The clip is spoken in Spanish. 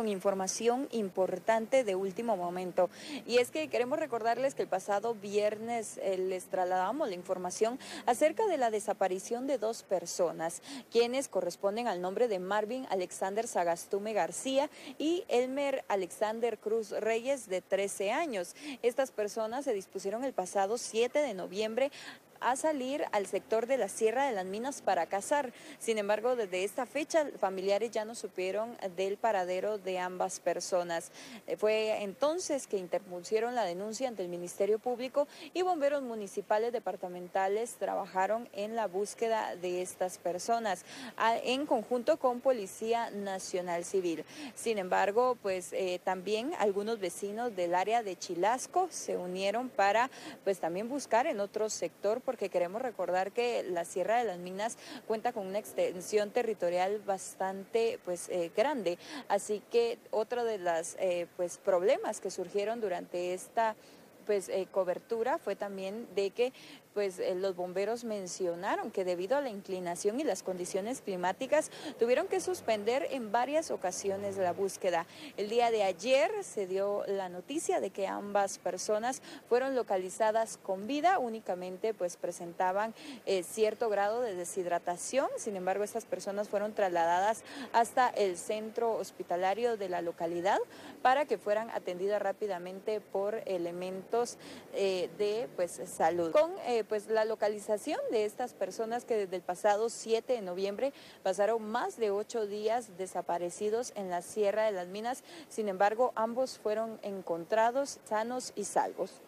con información importante de último momento. Y es que queremos recordarles que el pasado viernes eh, les trasladamos la información acerca de la desaparición de dos personas, quienes corresponden al nombre de Marvin Alexander Sagastume García y Elmer Alexander Cruz Reyes, de 13 años. Estas personas se dispusieron el pasado 7 de noviembre a salir al sector de la Sierra de las Minas para cazar. Sin embargo, desde esta fecha, familiares ya no supieron del paradero de ambas personas. Eh, fue entonces que interpusieron la denuncia ante el Ministerio Público y bomberos municipales departamentales trabajaron en la búsqueda de estas personas en conjunto con Policía Nacional Civil. Sin embargo, pues eh, también algunos vecinos del área de Chilasco se unieron para pues también buscar en otro sector porque queremos recordar que la Sierra de las Minas cuenta con una extensión territorial bastante pues eh, grande, así que otro de los eh, pues problemas que surgieron durante esta pues eh, cobertura fue también de que pues eh, los bomberos mencionaron que debido a la inclinación y las condiciones climáticas tuvieron que suspender en varias ocasiones la búsqueda. El día de ayer se dio la noticia de que ambas personas fueron localizadas con vida, únicamente pues presentaban eh, cierto grado de deshidratación, sin embargo estas personas fueron trasladadas hasta el centro hospitalario de la localidad para que fueran atendidas rápidamente por elementos eh, de pues salud. Con pues la localización de estas personas que desde el pasado 7 de noviembre pasaron más de ocho días desaparecidos en la Sierra de las Minas. Sin embargo, ambos fueron encontrados sanos y salvos.